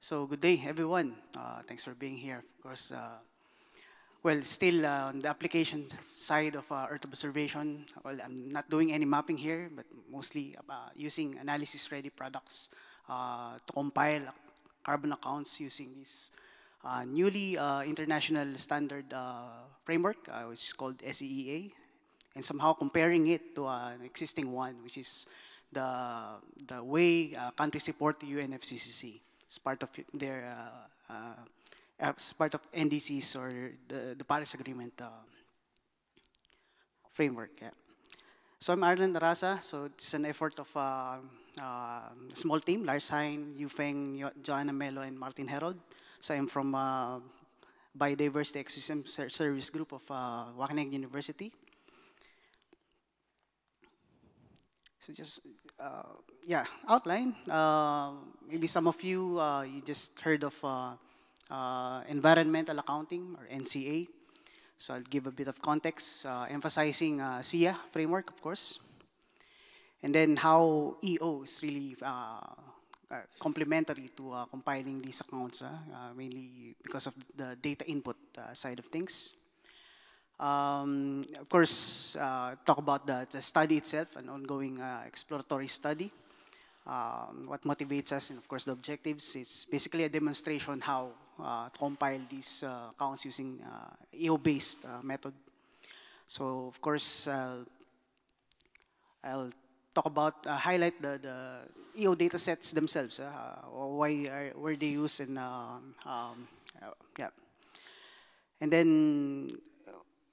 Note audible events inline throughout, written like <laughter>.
so good day, everyone. Uh, thanks for being here. Of course, uh, well, still uh, on the application side of uh, Earth observation, well, I'm not doing any mapping here, but mostly uh, using analysis-ready products to compile carbon accounts using this newly international standard framework, which is called SEEA, and somehow comparing it to an existing one, which is the, the way uh, countries report to UNFCCC as part of their uh, uh, as part of NDCs or the, the Paris Agreement uh, framework. Yeah. So I'm Arnan Araza. So it's an effort of uh, uh, a small team, Lars Hein, Yufeng, Jo- Joanna Melo, and Martin Herold. So I'm from uh, Biodiversity Ecosystem Ser- Service Group of uh, Wageningen University. So just, uh, yeah, outline. Uh, maybe some of you, uh, you just heard of uh, uh, environmental accounting or NCA. So I'll give a bit of context, uh, emphasizing uh, SEEA framework, of course. And then how EO is really uh, uh, complementary to uh, compiling these accounts, uh, uh, mainly because of the data input uh, side of things. Um, of course, uh, talk about the, the study itself, an ongoing uh, exploratory study. Um, what motivates us, and of course, the objectives. It's basically a demonstration how uh, to compile these uh, accounts using uh, EO-based uh, method. So, of course, uh, I'll talk about, uh, highlight the, the EO data sets themselves, uh, why were they used, and um, uh, yeah. And then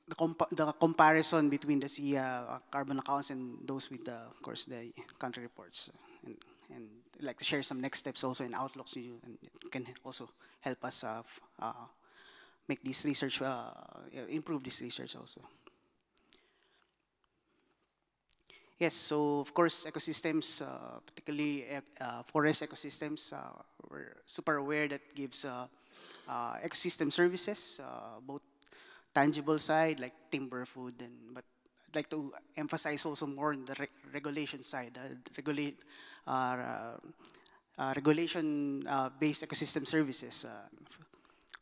the, compa- the comparison between the SEEA uh, carbon accounts and those with, the, of course, the country reports. And, and like to share some next steps also in outlooks you, and can also help us uh, uh, make this research, uh, improve this research also. Yes, so of course, ecosystems, uh, particularly uh, forest ecosystems, uh, we're super aware that gives uh, uh, ecosystem services, uh, both tangible side like timber, food, and but I'd like to emphasize also more on the re- regulation side, uh, regulate, uh, uh, regulation-based ecosystem services. Uh,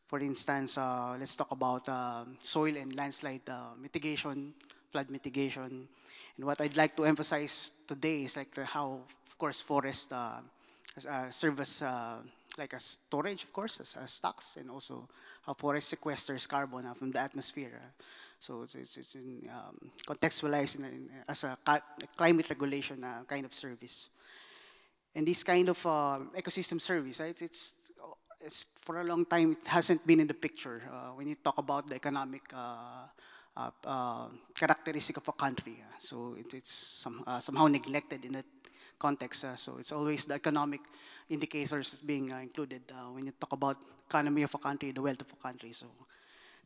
for instance, uh, let's talk about uh, soil and landslide uh, mitigation, flood mitigation. And what I'd like to emphasize today is like how, of course, uh, uh, as uh, like a storage, of course, as, as stocks, and also how forest sequesters carbon uh, from the atmosphere. uh. so it's, it's, in, um, contextualized in, in, as a climate regulation uh, kind of service. And this kind of uh, ecosystem service, it's, it's, it's for a long time it hasn't been in the picture uh, when you talk about the economic uh, uh, uh, characteristic of a country. so it, it's some, somehow neglected in that context. uh, so it's always the economic indicators being uh, included uh, when you talk about economy of a country, the wealth of a country. So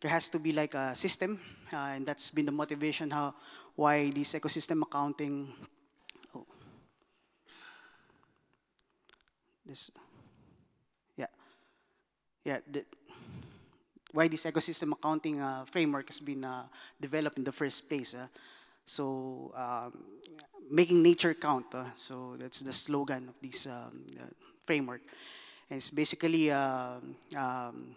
there has to be like a system, and that's been the motivation how why this ecosystem accounting. Oh, this, yeah, yeah. The, why this ecosystem accounting uh, framework has been uh, developed in the first place. uh. So um, making nature count. uh, so that's the slogan of this um, uh, framework. And it's basically uh, um,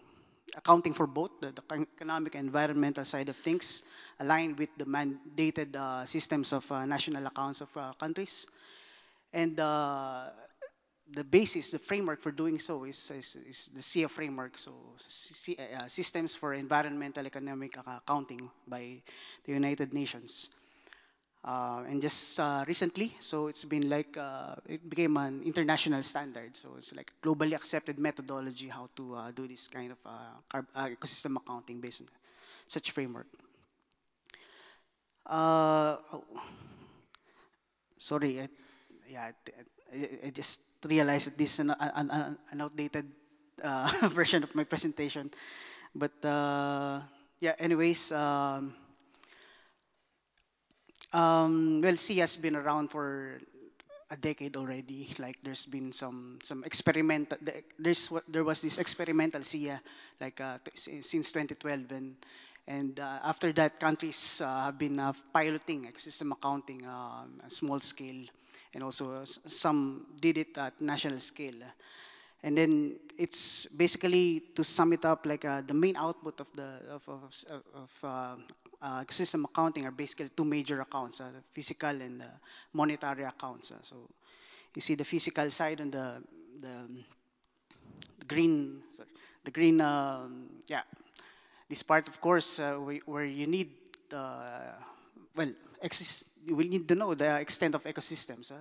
accounting for both the, the economic and environmental side of things, aligned with the mandated uh, systems of uh, national accounts of uh, countries. And the basis, the framework for doing so is, is, is the SEEA framework, so C- Systems for Environmental Economic Accounting by the United Nations. Uh, and just uh, recently, so it's been like, uh, it became an international standard. So it's like globally accepted methodology how to uh, do this kind of uh, uh, ecosystem accounting based on such framework. Oh. Sorry, I, yeah, I, I- just realized that this is an, an, an- outdated <laughs> version of my presentation. But yeah, anyways, um, um, well, SEEA has been around for a decade already. Like there's been some some experimental. There's there was this experimental SEEA like uh, since 2012, and and uh, after that, countries uh, have been uh, piloting system accounting um, small scale, and also uh, some did it at national scale. And then it's basically, to sum it up, like uh, the main output of the of, of, of uh, uh, system accounting are basically two major accounts, uh, physical and monetary accounts. Uh. so you see the physical side and the, the, the green, sorry, the green, um, yeah, this part, of course, uh, where you need, well, you will need to know the extent of ecosystems uh,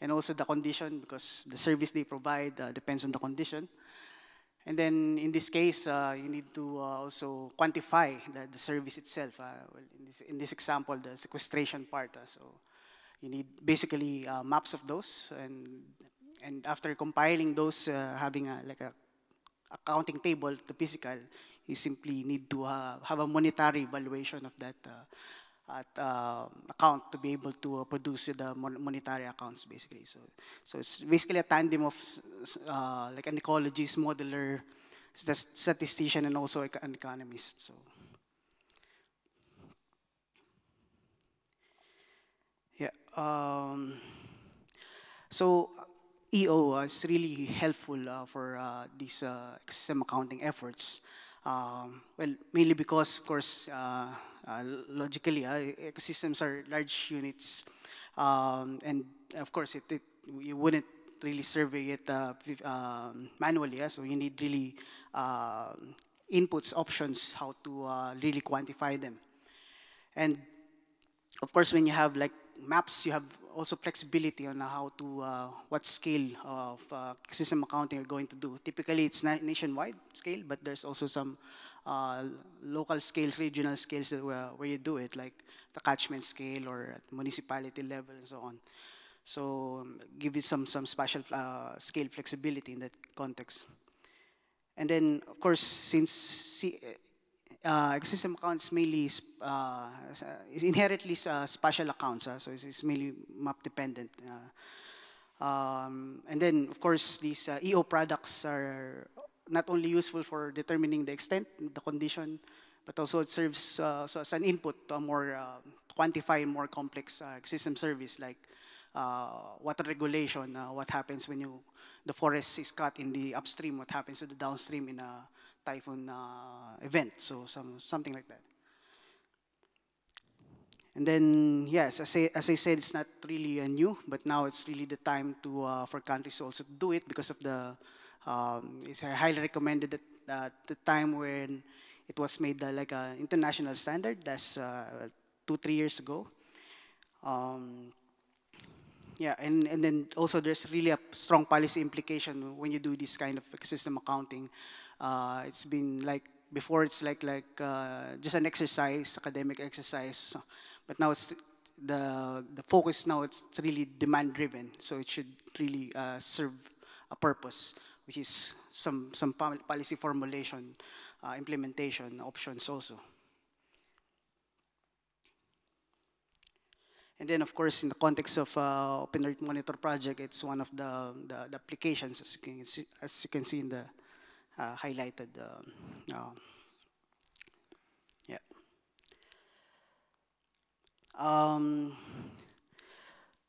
and also the condition because the service they provide uh, depends on the condition. And then in this case, uh, you need to uh, also quantify the, the service itself. Uh, well, in this, in this example, the sequestration part. Uh, so you need basically uh, maps of those, and and after compiling those, uh, having a, like a accounting table, the physical, you simply need to have a monetary valuation of that at uh, account to be able to uh, produce the monetary accounts basically. So, so it's basically a tandem of uh, like an ecologist, modeler, statistician, and also an economist. So. Yeah. Um, so EO is really helpful uh, for uh, these uh, system accounting efforts. Um, well, mainly because, of course, uh, logically, uh, ecosystems are large units, um, and of course, it, it, you wouldn't really survey it uh, um, manually. Yeah? So you need really uh, inputs, options, how to uh, really quantify them. And of course, when you have like maps, you have also flexibility on how to, uh, what scale of uh, system accounting you're going to do. Typically, it's na nationwide scale, but there's also some uh, local scales, regional scales where, where you do it, like the catchment scale or at municipality level and so on. So um, give it some, some special uh, scale flexibility in that context. And then, of course, since uh, ecosystem accounts mainly uh, is inherently uh, spatial accounts, uh, so it's, mainly map dependent. Uh, um, and then, of course, these uh, EO products are not only useful for determining the extent, the condition, but also it serves uh, so as an input to a more uh, quantify more complex uh, system service like uh, water regulation, uh, what happens when you the forest is cut in the upstream, what happens to the downstream in a typhoon uh, event, so some something like that. And then, yes, as I, as I said, it's not really new, but now it's really the time to for countries also to do it because of the um, it's highly recommended at uh, the time when it was made uh, like an international standard. That's uh, two, three years ago. Um, yeah, and, and then also there's really a strong policy implication when you do this kind of system accounting. Uh, it's been like, before it's like, like uh, just an exercise, academic exercise, but now it's the, the focus now, it's really demand driven. So it should really uh, serve a purpose which is some, some policy formulation, uh, implementation options also. And then, of course, in the context of uh, Open Earth Monitor project, it's one of the, the, the applications, as you, can see, as you can see in the uh, highlighted. Uh, uh, yeah. Um,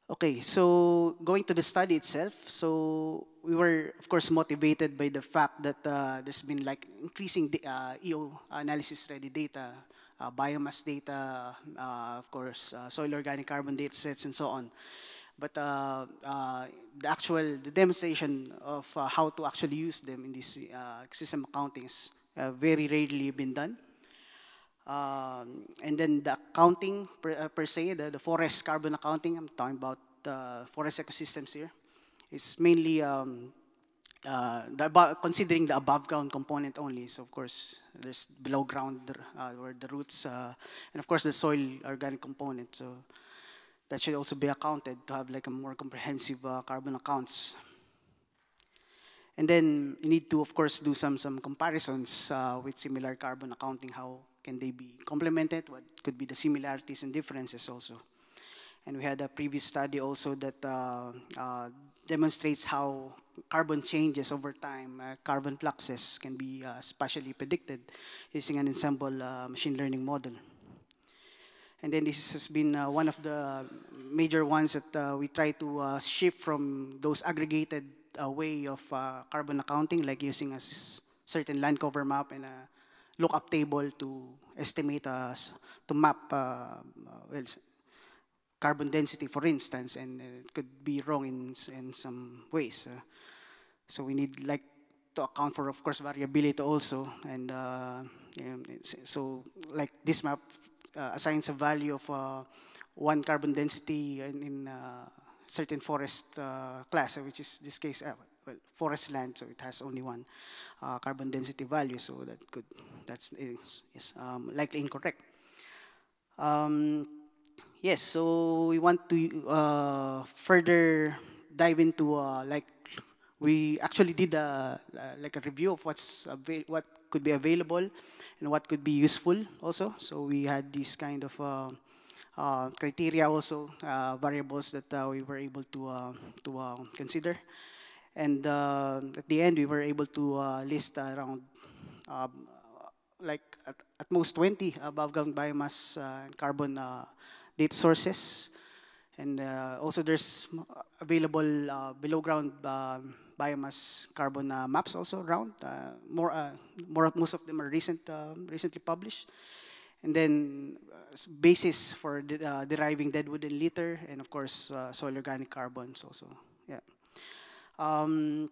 okay, so going to the study itself. So we were, of course, motivated by the fact that uh, there's been like increasing uh, EO analysis ready data, uh, biomass data, uh, of course, uh, soil organic carbon data sets, and so on. But uh, the actual the demonstration of how to actually use them in this system accounting is very rarely been done. Um, and then the accounting per, per se, the, the forest carbon accounting, I'm talking about the forest ecosystems here is mainly um, uh, the considering the above ground component only. So of course, there's below ground uh, where the roots, uh, and of course the soil organic component. So that should also be accounted to have like a more comprehensive uh, carbon accounts. And then you need to, of course, do some some comparisons uh, with similar carbon accounting. How can they be complemented? What could be the similarities and differences also? And we had a previous study also that uh, demonstrates how carbon changes over time, uh, carbon fluxes can be uh, spatially predicted using an ensemble uh, machine learning model. And then this has been one of the major ones that we try to shift from those aggregated uh, way of uh, carbon accounting, like using a certain land cover map and a lookup table to estimate, uh, to map uh, well, carbon density, for instance, and it could be wrong in, in some ways. Uh, so we need like to account for, of course, variability also. And uh, so like this map uh, assigns a value of uh, one carbon density in, in uh, certain forest uh, class, which is this case, uh, well, forest land, so it has only one uh, carbon density value, so that could, that's is, is um, likely incorrect. Um, yes, so we want to uh, further dive into uh, like we actually did a, like a review of what's what could be available and what could be useful also. So we had this kind of uh, uh, criteria also, uh, variables that uh, we were able to, uh, to uh, consider. And at the end, we were able to list around um, like at, at, most 20 above ground biomass and carbon data sources. And also there's available below ground um, biomass carbon uh, maps also around. Uh, more, uh, more, most of them are recent, recently published. And then basis for de uh, deriving deadwood and litter, and of course, uh, soil organic carbons also. Yeah. Um,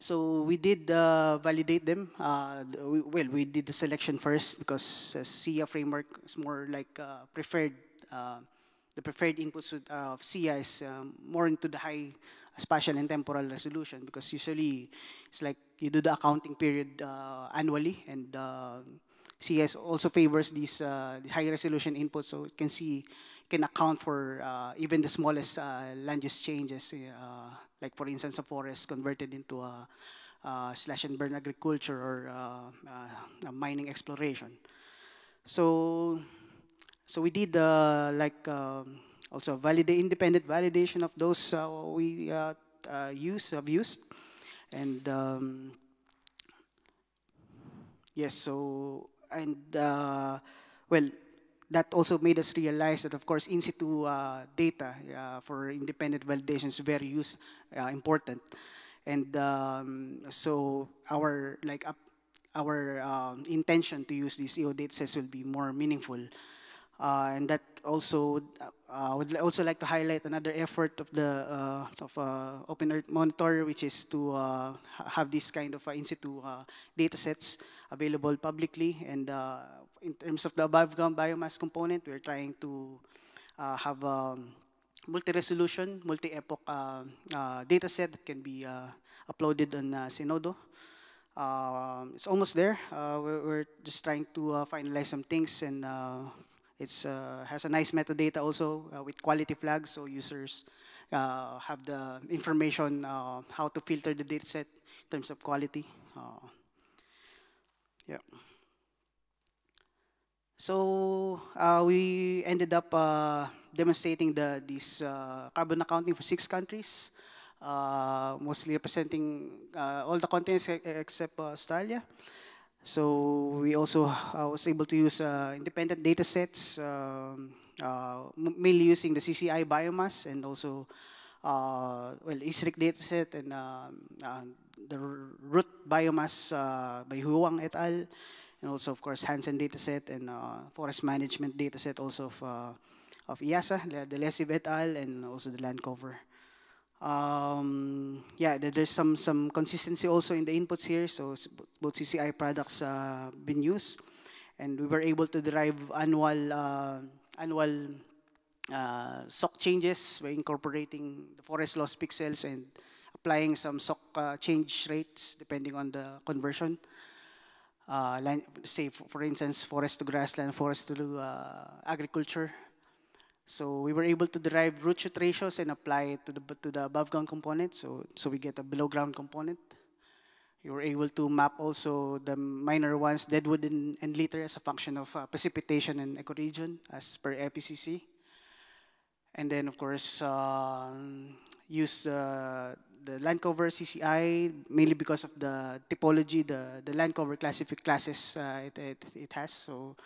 so we did uh, validate them. Uh, we, well, we did the selection first because uh, SEEA framework is more like uh, preferred. The preferred inputs of SEEA is um, more into the high spatial and temporal resolution because usually it's like you do the accounting period annually and CS also favors these, uh, these high resolution inputs so you can see, can account for uh, even the smallest uh, land use changes, uh, like for instance a forest converted into a, a slash and burn agriculture or uh, uh, mining exploration. So, so we did like um, also validate independent validation of those we use have used, and um, yes, so and uh, well, that also made us realize that, of course, in situ uh, data uh, for independent validation is very use, uh, important. And um, so our like our um, intention to use these EO datasets will be more meaningful. Uh, and that also, uh, would also like to highlight another effort of the of Open Earth Monitor, which is to have this kind of in situ data sets available publicly. And uh, in terms of the above ground biomass component, we're trying to uh, have a multi-resolution, multi-epoch uh, uh, data set that can be uh, uploaded on uh. Uh, it's almost there. We're, we're, just trying to finalize some things and it has a nice metadata also with quality flags so users have the information how to filter the dataset in terms of quality. Yeah. So uh, we ended up uh, demonstrating the this uh, carbon accounting for six countries, uh, mostly representing uh, all the continents except Australia. So we also uh, was able to use independent data sets, um, mainly using the CCI biomass and also well ISRIC dataset and um, the root biomass uh, by Huang et al. And also, of course, Hansen dataset and uh, forest management dataset also of, uh, of IIASA, the, the Lesiv et al. and also the land cover. Um, yeah, there's some, some consistency also in the inputs here. So both CCI products uh, been used. And we were able to derive annual, uh, annual uh, SOC changes by incorporating the forest loss pixels and applying some SOC uh, change rates depending on the conversion. Uh, say, for, for, instance, forest to grassland, forest to uh, agriculture. So we were able to derive root shoot ratios and apply it to the, to the above ground component. So, so we get a below ground component. We were able to map also the minor ones, deadwood and, and litter as a function of uh, precipitation and ecoregion as per IPCC. And then, of course, uh, use uh, the land cover CCI mainly because of the typology, the, the land cover classific classes uh, it, it, it, has. So,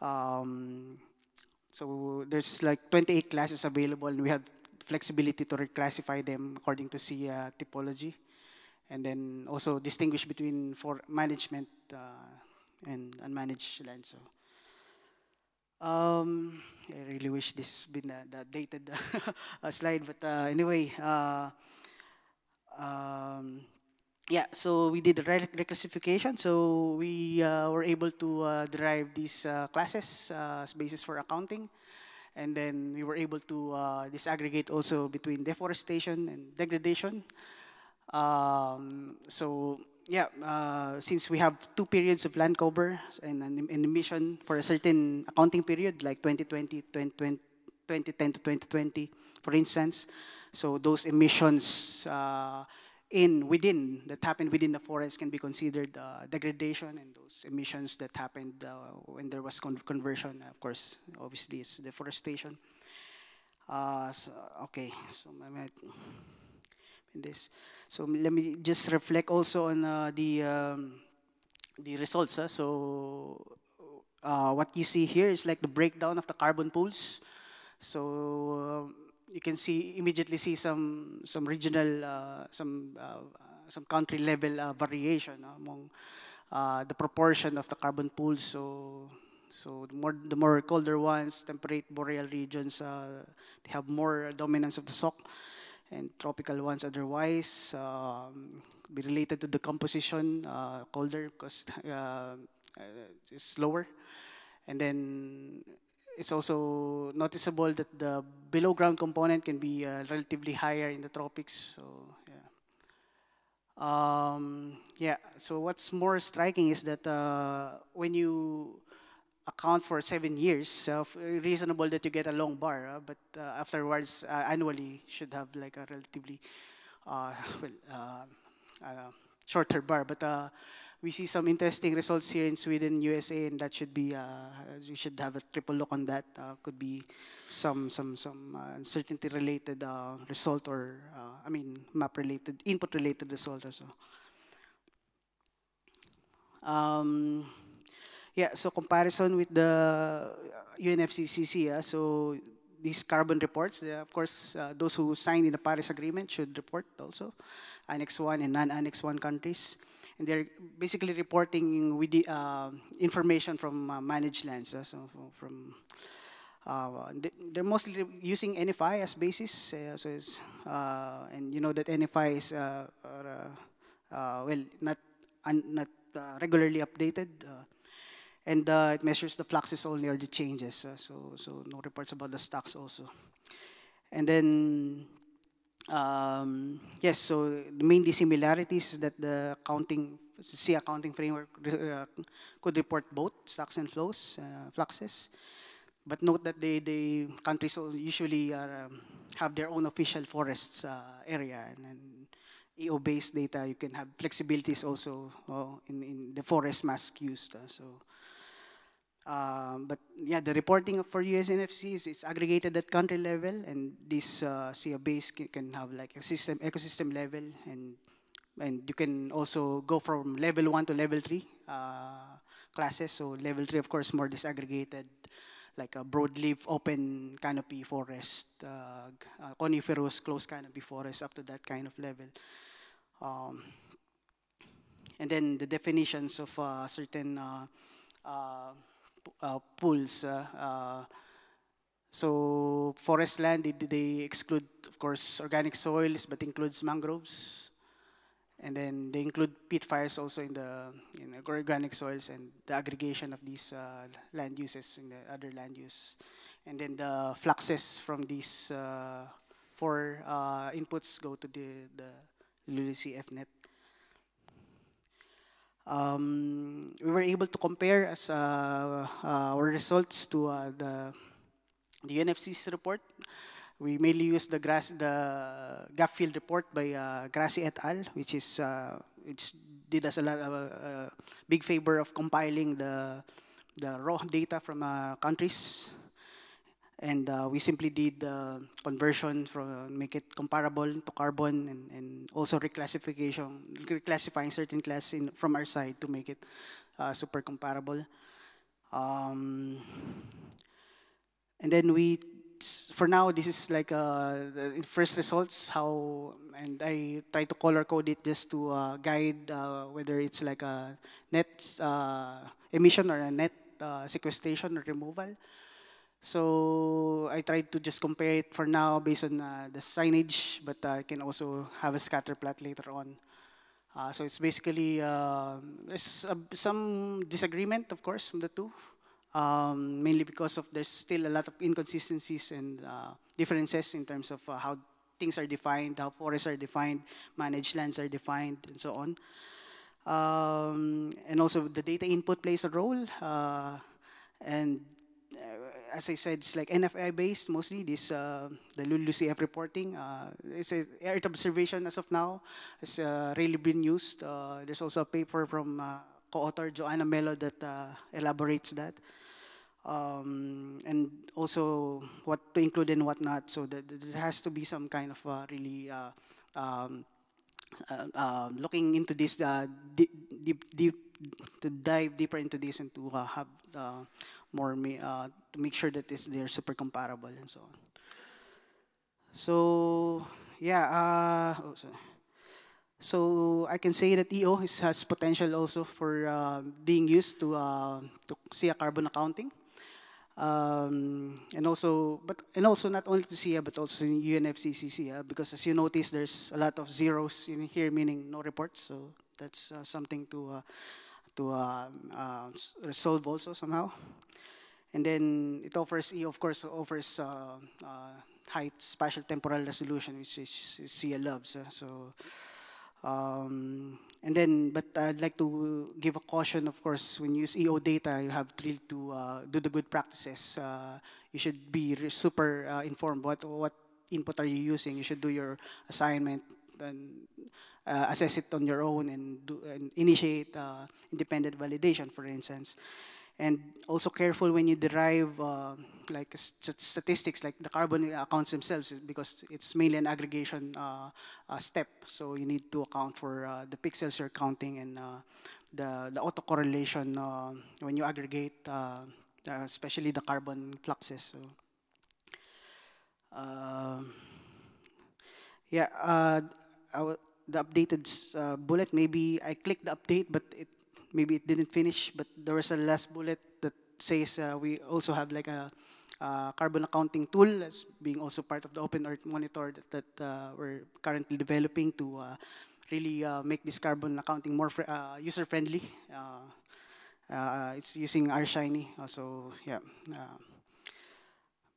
um, so there's like 28 classes available and we have flexibility to reclassify them according to SEEA typology. And then also distinguish between for management uh, and unmanaged land. So um, I really wish this been uh, the dated <laughs> uh, slide, but uh, anyway, uh, um, yeah. So we did the reclassification. So we uh, were able to uh, derive these classes as basis for accounting, and then we were able to disaggregate also between deforestation and degradation. Um, so yeah, uh, since we have two periods of land cover and an, emission for a certain accounting period, like 2020, 2020, 2010 to 2020, for instance, so those emissions uh, in within that happened within the forest can be considered uh, degradation, and those emissions that happened uh, when there was con conversion, of course, obviously, it's deforestation. Uh, so, okay, so in this. So let me just reflect also on uh, the um, the results. Uh. So uh, what you see here is like the breakdown of the carbon pools. So uh, you can see immediately see some some regional uh, some uh, some country level variation among the proportion of the carbon pools. So so the more the more colder ones, temperate boreal regions, they have more dominance of the SOC and tropical ones otherwise. Um, be related to the composition, uh, colder because uh, uh, it's lower. And then it's also noticeable that the below ground component can be uh, relatively higher in the tropics. So yeah. Um, yeah, so what's more striking is that uh, when you account for seven years, so reasonable that you get a long bar, uh, but uh, afterwards, uh, annually, should have like a relatively uh, <laughs> well, uh, shorter bar. But we see some interesting results here in Sweden, USA, and that should be, we should have a triple look on that. could be some some some uncertainty related result or, I mean, map related, input related result also. Um, yeah, so comparison with the UNFCCC, uh, so these carbon reports, uh, of course, uh, those who signed in the Paris Agreement should report also, Annex 1 and non-Annex 1 countries. And they're basically reporting with the, uh, information from uh, managed lands. Uh, so from uh, they're mostly using NFI as basis. Uh, so uh, and you know that NFI is well not not regularly updated and uh, it measures the fluxes only or the changes. Uh, so, so no reports about the stocks also. And then, um, yes, so the main dissimilarities is that the accounting, SEEA accounting framework uh, could report both stocks and flows, uh, fluxes. But note that they, they countries usually are, um, have their own official forests uh, area and, and EO-based data, you can have flexibilities also uh, in, in the forest mask used. Uh, so um, but yeah, the reporting for UNFCCC is aggregated at country level, and this uh, SEEA base can have like a system ecosystem level, and and you can also go from level one to level three uh, classes. So level three, of course, more disaggregated, like a broadleaf open canopy forest, uh, uh, coniferous closed canopy forest, up to that kind of level. Um, and then the definitions of uh, certain uh, pools. Uh, uh, so forest land, they, exclude, of course, organic soils, but includes mangroves. And then they include peat fires also in the in organic soils and the aggregation of these uh, land uses in the other land use. And then the fluxes from these uh, four uh, inputs go to the, the LULUCF FNet um, we were able to compare as uh, uh, our results to uh, the the UNFCCC's report. We mainly used the grass the gap-filled report by uh, Grassi et al., which is uh, did us a, lot, a big favor of compiling the the raw data from countries and uh, we simply did the conversion from make it comparable to carbon and, and also reclassification, reclassifying certain class in, from our side to make it uh, super comparable. Um, and then we for now, this is like uh, the first results, how, and I try to color code it just to uh, guide uh, whether it's like a net uh, emission or a net sequestration or removal. So I tried to just compare it for now based on uh, the signage, but I can also have a scatter plot later on. Uh, so it's basically, uh, there's some disagreement, of course, from the two um, mainly because of there's still a lot of inconsistencies and uh, differences in terms of uh, how things are defined, how forests are defined, managed lands are defined, and so on. Um, and also the data input plays a role. Uh, and uh, as I said, it's like NFI based mostly. This uh, the LULUCF reporting. Uh, it's a Earth observation as of now. It's uh, really been used. Uh, there's also a paper from uh, co-author Joanna Mello that uh, elaborates that um, and also what to include and what not. So there has to be some kind of really um, looking into this deep, deep, deep, to dive deeper into this and to uh, have more to make sure that this, they're super comparable and so on. So yeah, oh, so I can say that EO is, has potential also for uh, being used to, uh, to SEEA carbon accounting. Um, and also, but and also not only to SEEA but also in UNFCCC uh, because as you notice, there's a lot of zeros in here, meaning no reports. So that's uh, something to uh, to uh, uh, resolve also somehow. And then it offers, E of course, offers uh, high spatial temporal resolution, which is SEEA loves. so. Um, and then, but I'd like to give a caution, of course, when you use EO data, you have to, to uh, do the good practices. Uh, you should be super uh, informed what, what input are you using. You should do your assignment and uh, assess it on your own and, do, and initiate uh, independent validation, for instance. And also careful when you derive uh, like st statistics like the carbon accounts themselves because it's mainly an aggregation uh, uh, step. So you need to account for uh, the pixels you're counting and the, the autocorrelation uh, when you aggregate especially the carbon fluxes. So yeah the updated bullet maybe I clicked the update but it maybe it didn't finish, but there was a last bullet that says uh, we also have like a uh, carbon accounting tool that's being also part of the Open Earth Monitor that, that uh, we're currently developing to uh, really uh, make this carbon accounting more uh, user-friendly. it's using RShiny, so yeah.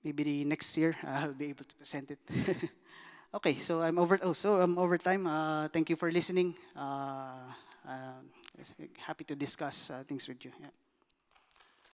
maybe the next year <laughs> I'll be able to present it. <laughs> okay, so I'm over. Oh, so I'm over time. Uh, thank you for listening uh, uh, happy to discuss uh, things with you. Yeah.